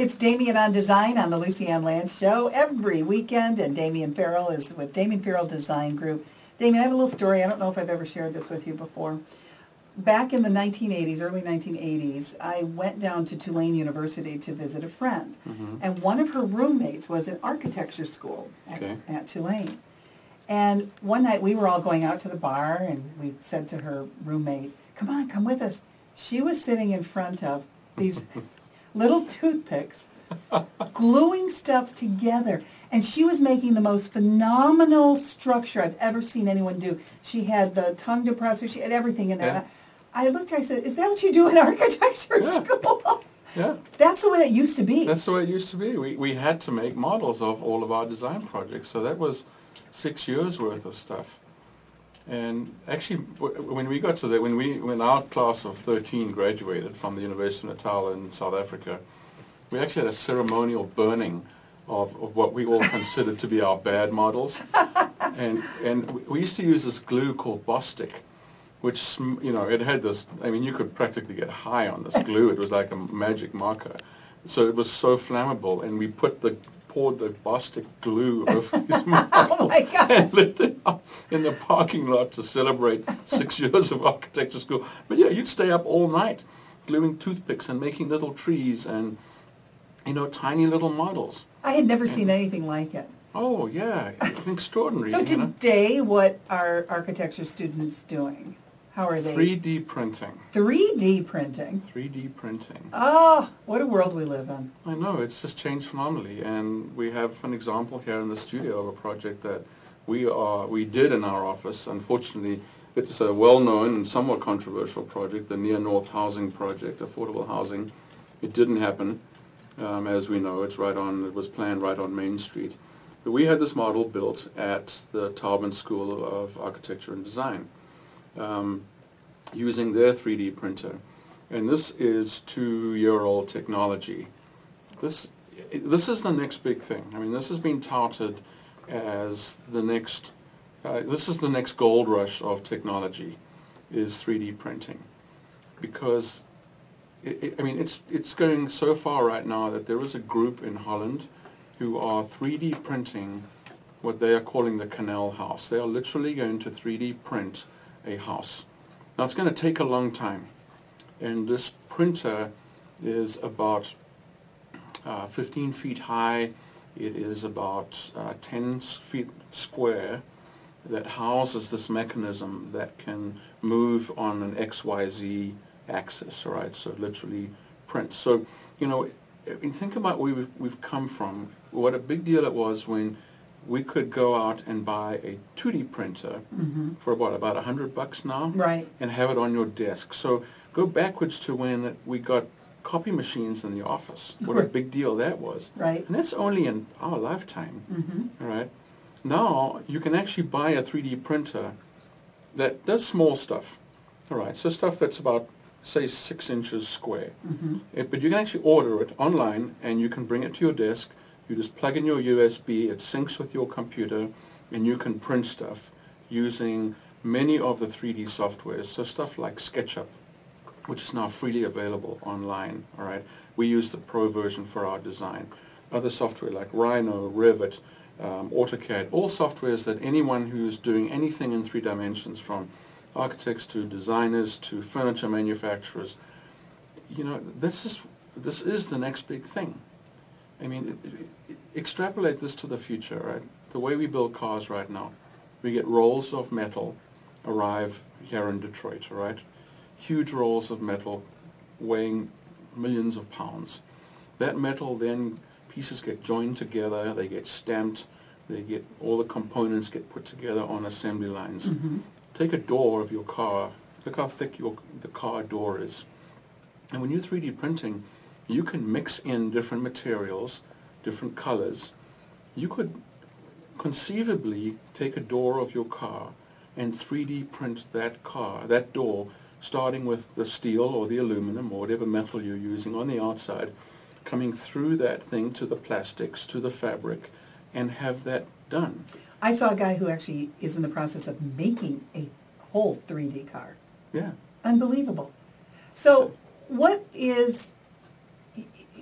It's Damian on Design on the Lucy Ann Lance Show every weekend, and Damian Farrell is with Damian Farrell Design Group. Damian, I have a little story. I don't know if I've ever shared this with you before. Back in the 1980s, early 1980s, I went down to Tulane University to visit a friend, Mhm. and one of her roommates was in architecture school at, Okay. at Tulane. And one night we were all going out to the bar, and we said to her roommate, "Come on, come with us." She was sitting in front of these little toothpicks, gluing stuff together, and she was making the most phenomenal structure I've ever seen anyone do. She had the tongue depressor, she had everything in there. Yeah. I looked, I said, "Is that what you do in architecture Yeah. school?" Yeah, That's the way it used to be. that's the way it used to be. We, we had to make models of all of our design projects, so that was six years worth of stuff. And actually, when we got to the, when we, when our class of 13 graduated from the University of Natal in South Africa, we actually had a ceremonial burning of, of what we all considered to be our bad models. And, and we- we used to use this glue called Bostik, which, you know, it had this, I mean, you could practically get high on this glue. It was like a magic marker. So it was so flammable, and we put the, poured the Bostik glue over models Oh my gosh. and lit them up in the parking lot to celebrate six years of architecture school. But yeah, you'd stay up all night gluing toothpicks and making little trees and, you know, tiny little models. I had never seen anything like it. Oh, yeah, extraordinary. So you know? today, what are architecture students doing? How are they? 3D printing. 3D printing. 3D printing. Oh, what a world we live in. I know, it's just changed phenomenally. And we have an example here in the studio of a project that we are, we did in our office. Unfortunately, it's a well-known and somewhat controversial project, the Near North Housing Project, affordable housing. It didn't happen, um, as we know. It's right on, it was planned right on Main Street. But we had this model built at the Taubman School of Architecture and Design um, using their 3D printer. And this is two-year-old technology. This, this is the next big thing. I mean, this has been touted as the next, uh, this is the next gold rush of technology, is 3D printing. Because, it, it, I mean, it's, it's going so far right now that there is a group in Holland who are 3D printing what they are calling the canal house. They are literally going to 3D print a house. Now, it's going to take a long time. And this printer is about uh, 15 feet high. It is about uh, 10 feet square that houses this mechanism that can move on an XYZ axis, right? So literally prints. So, you know, think about where we've, we've come from. What a big deal it was when we could go out and buy a 2D printer for what, about 100 bucks now? Right. And have it on your desk. So go backwards to when we got copy machines in the office. What a big deal that was. Right. And that's only in our lifetime. Mm-hmm. All right. Now you can actually buy a 3D printer that does small stuff. All right. So stuff that's about say six inches square. Mm-hmm. It- but you can actually order it online and you can bring it to your desk. You just plug in your USB. It syncs with your computer, and you can print stuff using many of the 3D softwares. So stuff like SketchUp, which is now freely available online. All right, we use the Pro version for our design. Other software like Rhino, Revit, um, AutoCAD, all softwares that anyone who's doing anything in three dimensions, from architects to designers to furniture manufacturers, you know, this is this is the next big thing. I mean, it, it, extrapolate this to the future, right? The way we build cars right now, we get rolls of metal arrive here in Detroit, right? Huge rolls of metal weighing millions of pounds. That metal then, pieces get joined together, they get stamped, they get, all the components get put together on assembly lines. Mm-hmm. Take a door of your car, look how thick your, the car door is. And when you're 3D printing, you can mix in different materials, different colors. You could conceivably take a door of your car and 3D print that car, that door, starting with the steel or the aluminum or whatever metal you're using on the outside, coming through that thing to the plastics, to the fabric, and have that done. I saw a guy who actually is in the process of making a whole 3D car. Yeah. Unbelievable. So what is,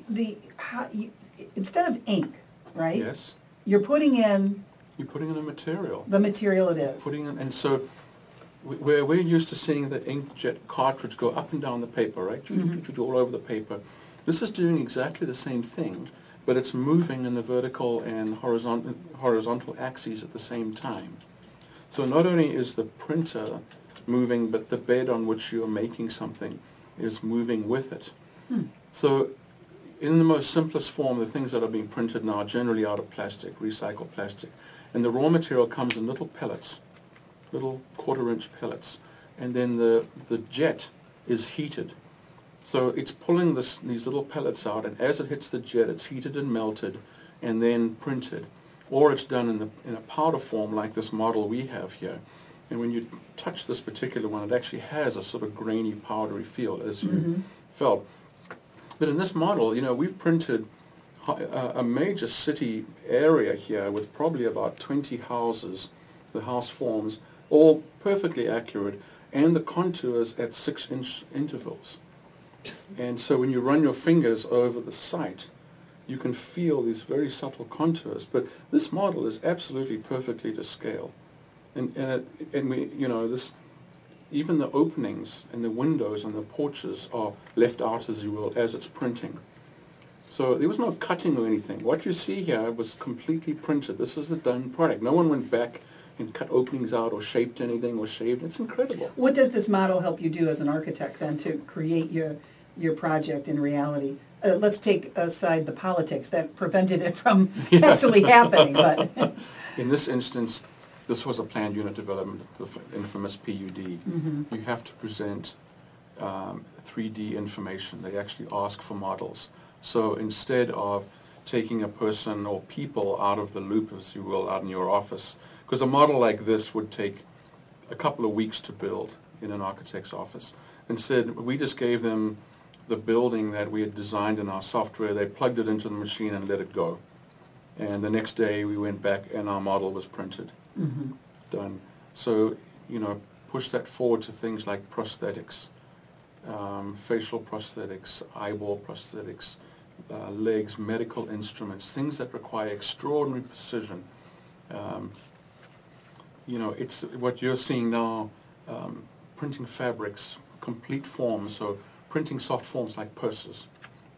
the, how, you, instead of ink, right? Yes, You're putting in you're putting in a material. the material it is. Putting in, and so where we're, used to seeing the inkjet cartridge go up and down the paper, right? Choo, All over the paper. This is doing exactly the same thing, but it's moving in the vertical and horizontal, horizontal axes at the same time. So not only is the printer moving, but the bed on which you're making something is moving with it. Hmm. So in the most simplest form, the things that are being printed now are generally out of plastic, recycled plastic. And the raw material comes in little pellets, little quarter-inch pellets. And then the, the jet is heated. So it's pulling this, these little pellets out, and as it hits the jet, it's heated and melted and then printed. Or it's done in, the, in a powder form like this model we have here. And when you touch this particular one, it actually has a sort of grainy, powdery feel, as you Mhm. felt. But in this model, you know, we've printed a major city area here with probably about 20 houses, the house forms, all perfectly accurate, and the contours at six-inch intervals. And so when you run your fingers over the site, you can feel these very subtle contours. But this model is absolutely perfectly to scale. And, and, it, and we, you know, this, even the openings and the windows and the porches are left out, as you will, as it's printing. So there was no cutting or anything. What you see here was completely printed. This is the done product. No one went back and cut openings out or shaped anything or shaved. It's incredible. What does this model help you do as an architect then to create your, your project in reality? Uh, let's take aside the politics that prevented it from actually happening, but, In this instance, this was a planned unit development, the infamous PUD. Mhm. You have to present um, 3D information. They actually ask for models. So instead of taking a person or people out of the loop, as you will, out in your office, because a model like this would take a couple of weeks to build in an architect's office. Instead, we just gave them the building that we had designed in our software. They plugged it into the machine and let it go. And the next day, we went back and our model was printed, Mhm. done. So, you know, push that forward to things like prosthetics, um, facial prosthetics, eyeball prosthetics, uh, legs, medical instruments, things that require extraordinary precision. Um, you know, it's what you're seeing now, um, printing fabrics, complete forms, so printing soft forms like purses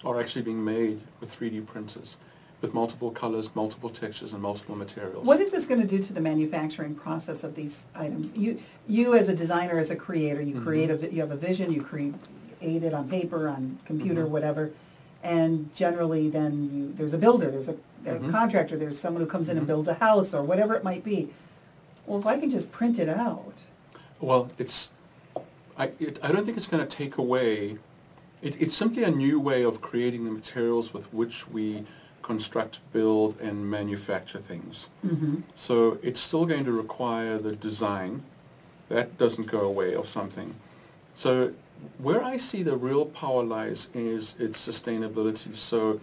are actually being made with 3D printers with multiple colors, multiple textures, and multiple materials. what is this going to do to the manufacturing process of these items? You, you as a designer, as a creator, you Mhm. create a, you have a vision, you create it on paper, on computer, Mhm. whatever, and generally then you, there's a builder, there's a, a Mhm. contractor, there's someone who comes in and Mhm. builds a house or whatever it might be. Well, if I can just print it out, Well, it's, I, it, I don't think it's going to take away, it, it's simply a new way of creating the materials with which we construct, build, and manufacture things. mm-hmm. So it's still going to require the design. That doesn't go away of something. So where I see the real power lies is its sustainability. So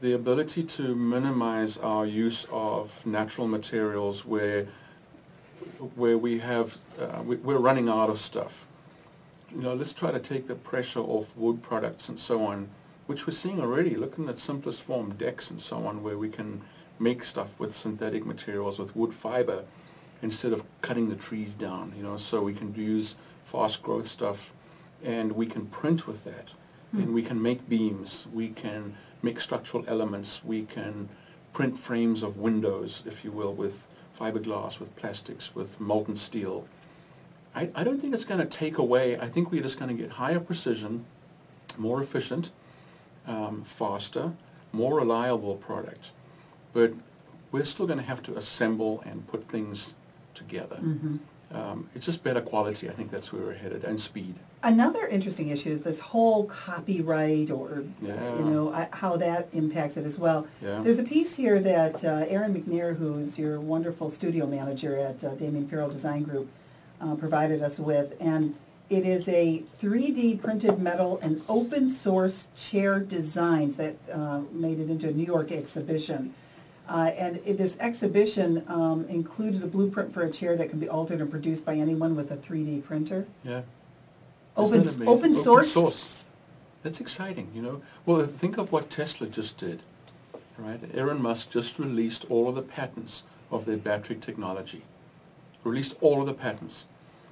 the ability to minimize our use of natural materials where where we have uh, we, we're running out of stuff. You know, let's try to take the pressure off wood products and so on, which we're seeing already. Looking at simplest form decks and so on, where we can make stuff with synthetic materials with wood fiber instead of cutting the trees down. You know, so we can use fast growth stuff, and we can print with that, hmm. and we can make beams. We can make structural elements. We can print frames of windows, if you will, with fiberglass, with plastics, with molten steel. I, I don't think it's going to take away. I think we're just going to get higher precision, more efficient, um, faster, more reliable product. But we're still going to have to assemble and put things together. Mm-hmm. Um, it's just better quality. I think that's where we're headed, and speed. Another interesting issue is this whole copyright or, Yeah. you know, I- how that impacts it as well. Yeah. There's a piece here that uh, Aaron McNair, who's your wonderful studio manager at uh, Damian Farrell Design Group, uh, provided us with, and it is a 3D printed metal and open source chair designs that uh, made it into a New York exhibition. Uh, and it, this exhibition um, included a blueprint for a chair that can be altered and produced by anyone with a 3D printer. Yeah. Open, that open source. That's exciting, you know. Well, think of what Tesla just did, right? Elon Musk just released all of the patents of their battery technology. Released all of the patents.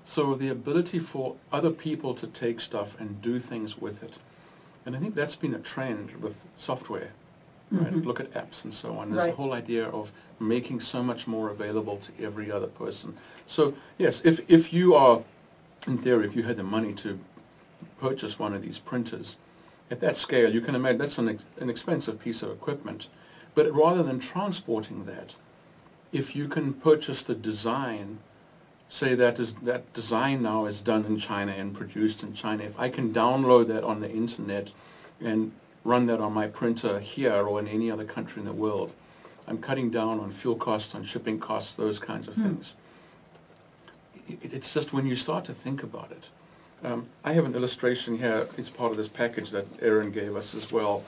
So the ability for other people to take stuff and do things with it. And I think that's been a trend with software. Right? Mhm. Look at apps and so on. There's Right. the whole idea of making so much more available to every other person. So yes, if, if you are, in theory, if you had the money to purchase one of these printers, at that scale, you can imagine that's an, ex- an expensive piece of equipment. But rather than transporting that, if you can purchase the design, say that is that design now is done in China and produced in China. If I can download that on the internet and run that on my printer here or in any other country in the world, I'm cutting down on fuel costs, on shipping costs, those kinds of Hmm. things. It, it's just when you start to think about it. Um, I have an illustration here. It's part of this package that Aaron gave us as well,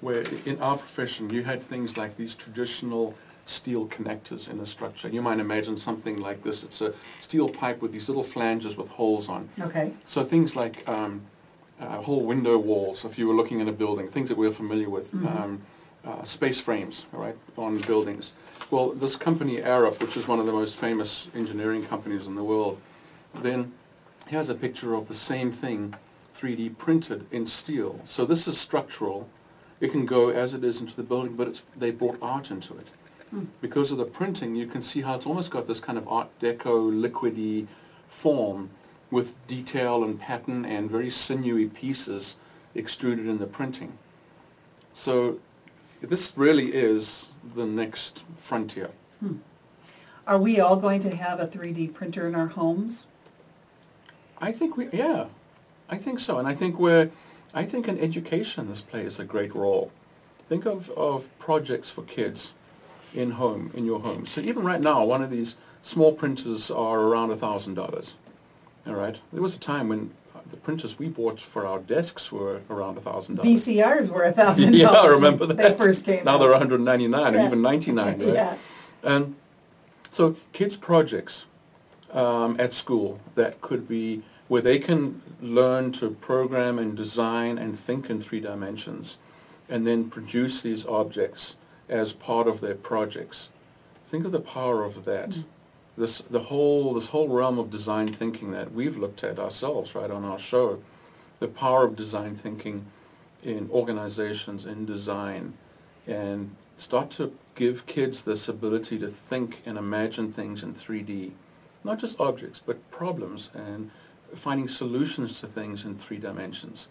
where in our profession you had things like these traditional steel connectors in a structure. You might imagine something like this. It's a steel pipe with these little flanges with holes on. Okay. So things like um, uh, whole window walls, if you were looking in a building, things that we're familiar with, Mhm. um, uh, space frames, all right, on buildings. Well, this company, Arup, which is one of the most famous engineering companies in the world, then here's a picture of the same thing 3D printed in steel. So this is structural. It can go as it is into the building, but it's, they brought art into it. Because of the printing, you can see how it's almost got this kind of Art Deco liquidy form with detail and pattern and very sinewy pieces extruded in the printing. So this really is the next frontier. Hmm. Are we all going to have a 3D printer in our homes? I think we, yeah, I think so. And I think we're, I think in education this plays a great role. Think of, of projects for kids in home, in your home. So even right now, one of these small printers are around a thousand dollars. All right. There was a time when uh, the printers we bought for our desks were around a thousand dollars. VCRs were a thousand dollars. Yeah, I remember that. They first came Now out. they're 199 Yeah. or even 99, right? yeah. And so kids' projects um, at school that could be where they can learn to program and design and think in three dimensions and then produce these objects as part of their projects. Think of the power of that. Mm. This, the whole, this whole realm of design thinking that we've looked at ourselves, right, on our show, the power of design thinking in organizations, in design, and start to give kids this ability to think and imagine things in 3D, not just objects, but problems and finding solutions to things in three dimensions.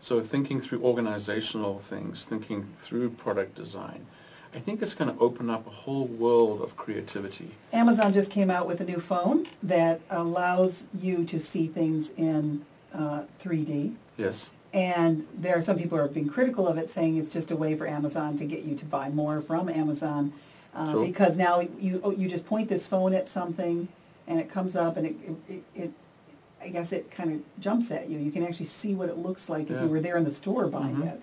So thinking through organizational things, thinking through product design. I think it's going to open up a whole world of creativity. Amazon just came out with a new phone that allows you to see things in uh, 3D. Yes. And there are some people who are being critical of it, saying it's just a way for Amazon to get you to buy more from Amazon. Uh, Sure. Because now you, oh, you just point this phone at something and it comes up and it, it, it I guess it kind of jumps at you. You can actually see what it looks like if you were there in the store buying Mhm. it.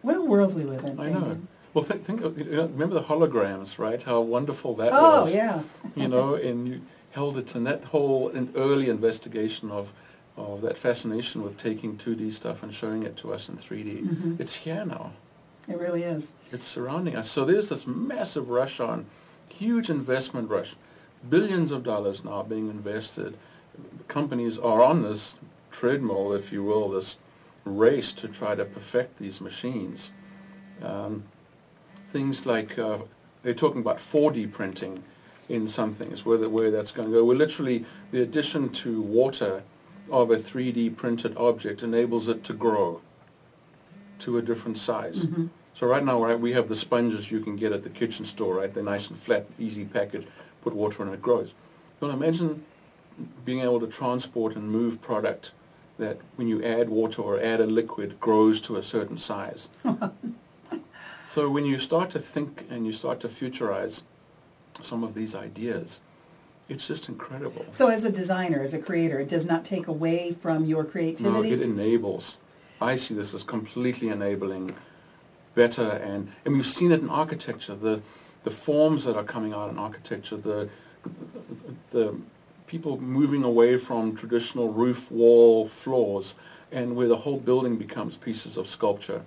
What a world we live in. I know. Well, think, think of, you know, remember the holograms, right? How wonderful that Oh, was. Oh, yeah. you know, and you held it in that whole an early investigation of, of that fascination with taking 2D stuff and showing it to us in 3D. Mhm. It's here now. It really is. It's surrounding us. So there's this massive rush on, huge investment rush, billions of dollars now being invested. Companies are on this treadmill, if you will, this race to try to perfect these machines. Um, things like uh, they're talking about 4D printing in some things, where, the, where that's going to go. We're literally, the addition to water of a 3D printed object enables it to grow to a different size. Mhm. So right now, right, we have the sponges you can get at the kitchen store, right? They're nice and flat, easy package. Put water in, it grows. Well, imagine being able to transport and move product that when you add water or add a liquid grows to a certain size. so when you start to think and you start to futurize some of these ideas, it's just incredible. So as a designer, as a creator, it does not take away from your creativity? No, it enables. I see this as completely enabling better and and we've seen it in architecture. The the forms that are coming out in architecture, the the, the people moving away from traditional roof wall floors and where the whole building becomes pieces of sculpture.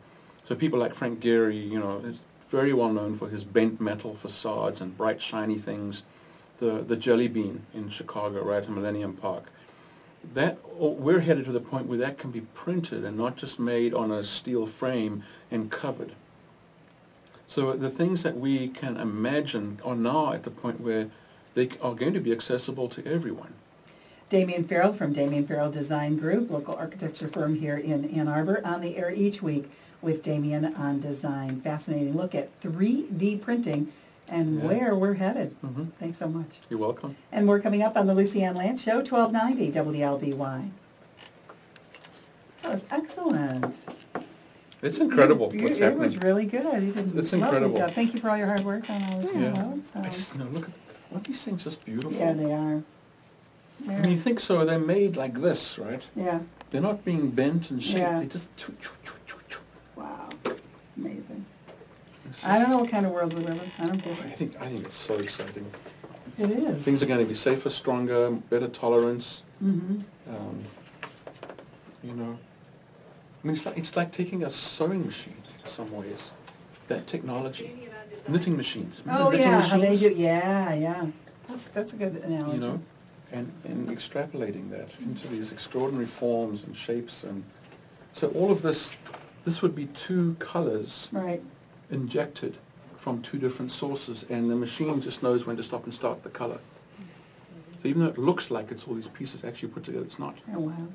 So people like Frank Gehry, you know, is very well known for his bent metal facades and bright shiny things. The the Jelly Bean in Chicago, right at Millennium Park. That oh, we're headed to the point where that can be printed and not just made on a steel frame and covered. So the things that we can imagine are now at the point where they are going to be accessible to everyone. Damian Farrell from Damian Farrell Design Group, local architecture firm here in Ann Arbor, on the air each week with Damian on Design. Fascinating look at 3D printing and Yeah. where we're headed. Mhm. Thanks so much. You're welcome. And we're coming up on the Lucy Ann Lance Show, 1290 WLBY. That was excellent. It's incredible You- what's It was really good. You did It's incredible. job. Thank you for all your hard work on all this. Yeah. notes. I just you know look at aren't these things just beautiful? Yeah, they are. I mean, you think so? They're made like this, right? Yeah, They're not being bent and shaped. Yeah. They just. choo, choo, choo, choo, choo. wow, amazing. I don't know what kind of world we live in. I don't I care. think I think it's so exciting. It is. Things are going to be safer, stronger, better tolerance. Mm-hmm. Um, you know, I mean, it's like it's like taking a sewing machine in some ways. That technology, knitting machines. Remember Oh knitting yeah, how they machines? do. Yeah, yeah. That's that's a good analogy. you know, and, and extrapolating that into these extraordinary forms and shapes and so all of this, this would be two colors Right. injected from two different sources and the machine just knows when to stop and start the color. So even though it looks like it's all these pieces actually put together, it's not. Oh wow.